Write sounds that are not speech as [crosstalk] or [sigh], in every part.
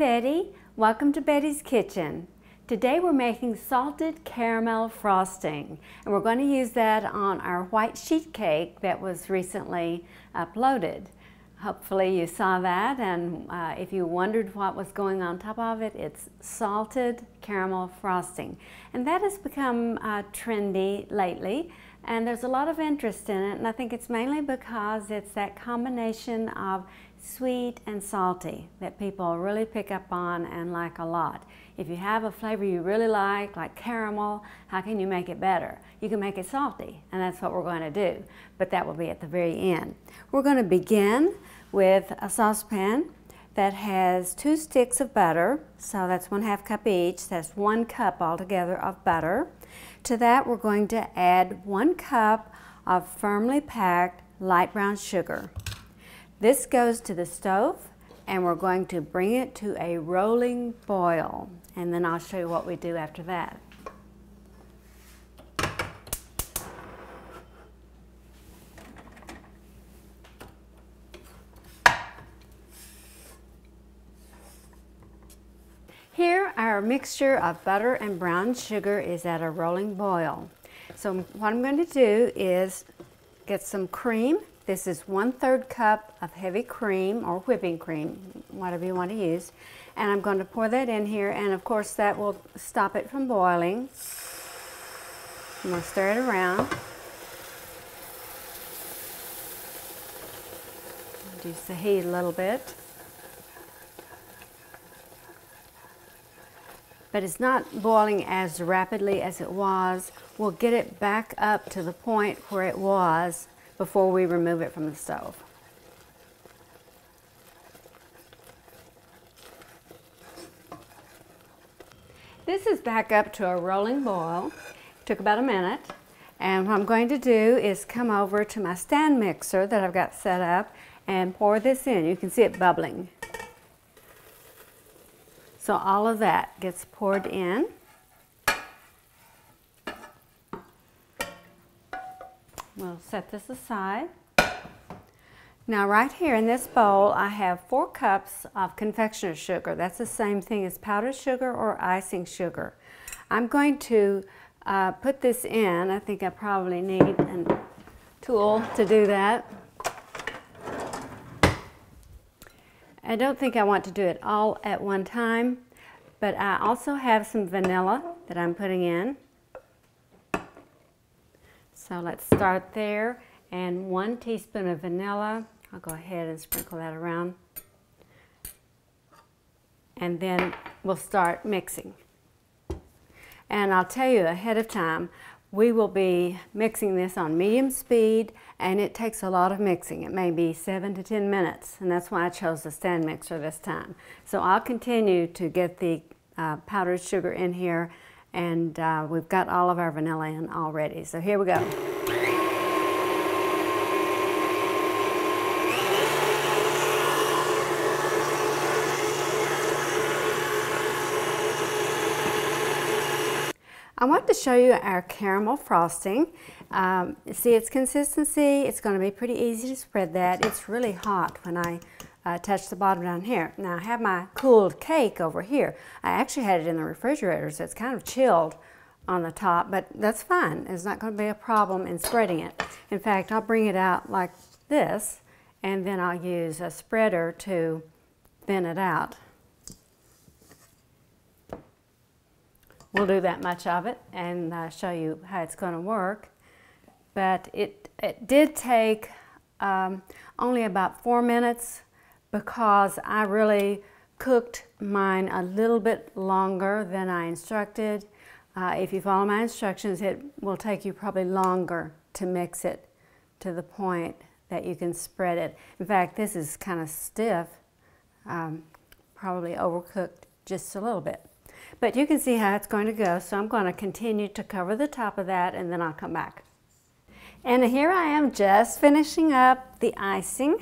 Betty. Welcome to Betty's Kitchen. Today we're making salted caramel frosting and we're going to use that on our white sheet cake that was recently uploaded. Hopefully you saw that and uh, if you wondered what was going on top of it, it's salted caramel frosting. And that has become uh, trendy lately and there's a lot of interest in it and I think it's mainly because it's that combination of sweet and salty that people really pick up on and like a lot. If you have a flavor you really like, like caramel, how can you make it better? You can make it salty, and that's what we're going to do, but that will be at the very end. We're going to begin with a saucepan that has two sticks of butter, so that's one half cup each, that's one cup altogether of butter. To that we're going to add one cup of firmly packed light brown sugar. This goes to the stove and we're going to bring it to a rolling boil and then I'll show you what we do after that. Here our mixture of butter and brown sugar is at a rolling boil. So what I'm going to do is get some cream this is one third cup of heavy cream or whipping cream, whatever you want to use. And I'm going to pour that in here and of course that will stop it from boiling. I'm going to stir it around. Reduce the heat a little bit. But it's not boiling as rapidly as it was. We'll get it back up to the point where it was before we remove it from the stove. This is back up to a rolling boil. Took about a minute. And what I'm going to do is come over to my stand mixer that I've got set up and pour this in. You can see it bubbling. So all of that gets poured in. We'll set this aside. Now right here in this bowl I have four cups of confectioner's sugar. That's the same thing as powdered sugar or icing sugar. I'm going to uh, put this in. I think I probably need a tool to do that. I don't think I want to do it all at one time, but I also have some vanilla that I'm putting in. So let's start there. And one teaspoon of vanilla. I'll go ahead and sprinkle that around. And then we'll start mixing. And I'll tell you ahead of time, we will be mixing this on medium speed and it takes a lot of mixing. It may be seven to 10 minutes and that's why I chose the stand mixer this time. So I'll continue to get the uh, powdered sugar in here and uh, we've got all of our vanilla in already. So here we go. I want to show you our caramel frosting. Um, see its consistency, it's going to be pretty easy to spread that. It's really hot when I uh, touch the bottom down here. Now I have my cooled cake over here. I actually had it in the refrigerator so it's kind of chilled on the top, but that's fine. It's not going to be a problem in spreading it. In fact, I'll bring it out like this and then I'll use a spreader to thin it out. We'll do that much of it and uh, show you how it's going to work. But it, it did take um, only about four minutes because I really cooked mine a little bit longer than I instructed. Uh, if you follow my instructions, it will take you probably longer to mix it to the point that you can spread it. In fact, this is kind of stiff, um, probably overcooked just a little bit. But you can see how it's going to go, so I'm going to continue to cover the top of that and then I'll come back. And here I am just finishing up the icing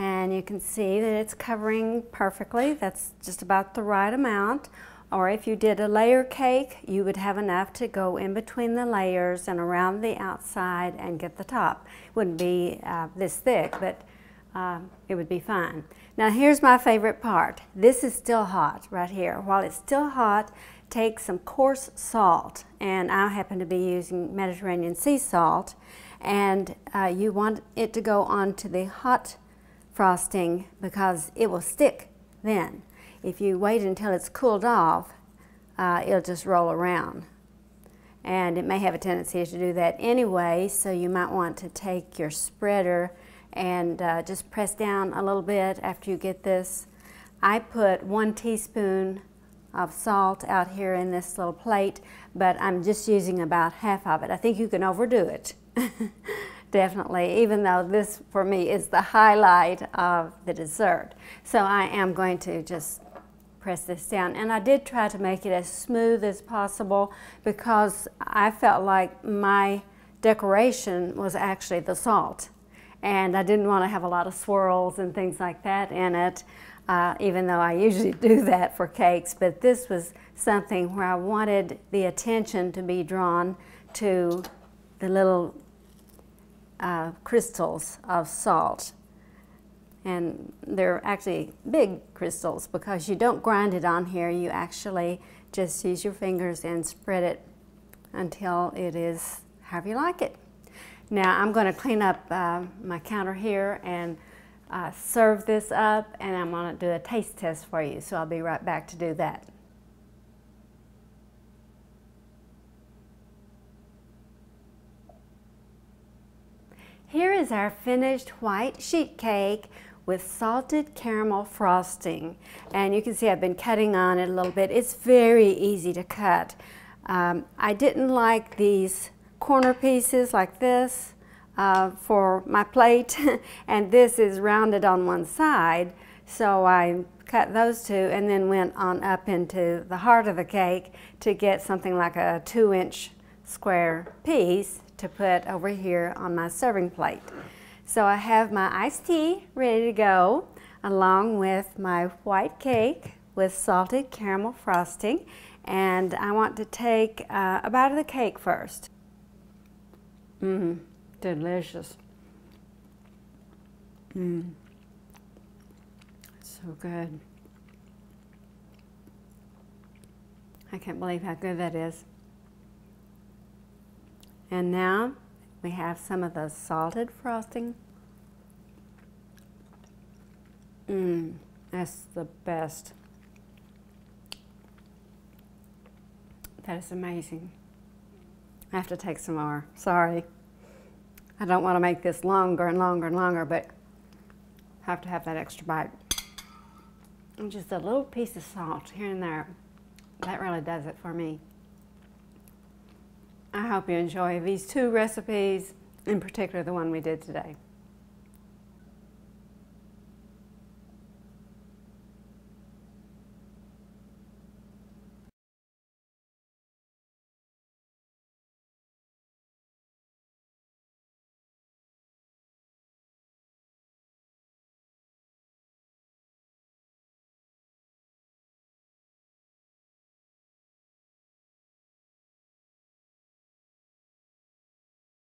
and you can see that it's covering perfectly. That's just about the right amount. Or if you did a layer cake, you would have enough to go in between the layers and around the outside and get the top. Wouldn't be uh, this thick, but uh, it would be fine. Now here's my favorite part. This is still hot right here. While it's still hot, take some coarse salt, and I happen to be using Mediterranean sea salt, and uh, you want it to go onto the hot frosting because it will stick then. If you wait until it's cooled off, uh, it'll just roll around. And it may have a tendency to do that anyway, so you might want to take your spreader and uh, just press down a little bit after you get this. I put one teaspoon of salt out here in this little plate, but I'm just using about half of it. I think you can overdo it, [laughs] definitely, even though this for me is the highlight of the dessert. So I am going to just press this down. And I did try to make it as smooth as possible because I felt like my decoration was actually the salt. And I didn't want to have a lot of swirls and things like that in it, uh, even though I usually do [laughs] that for cakes. But this was something where I wanted the attention to be drawn to the little uh, crystals of salt. And they're actually big crystals because you don't grind it on here. You actually just use your fingers and spread it until it is however you like it. Now I'm going to clean up uh, my counter here and uh, serve this up and I'm going to do a taste test for you. So I'll be right back to do that Here is our finished white sheet cake with salted caramel frosting. And you can see I've been cutting on it a little bit. It's very easy to cut. Um, I didn't like these corner pieces like this uh, for my plate, [laughs] and this is rounded on one side. So I cut those two and then went on up into the heart of the cake to get something like a two inch square piece to put over here on my serving plate. So I have my iced tea ready to go along with my white cake with salted caramel frosting and I want to take uh, a bite of the cake first. Mmm, delicious. Mmm, so good. I can't believe how good that is. And now we have some of the salted frosting. Mmm, that's the best. That is amazing. I have to take some more. Sorry. I don't want to make this longer and longer and longer, but I have to have that extra bite. And just a little piece of salt here and there. That really does it for me. I hope you enjoy these two recipes, in particular the one we did today.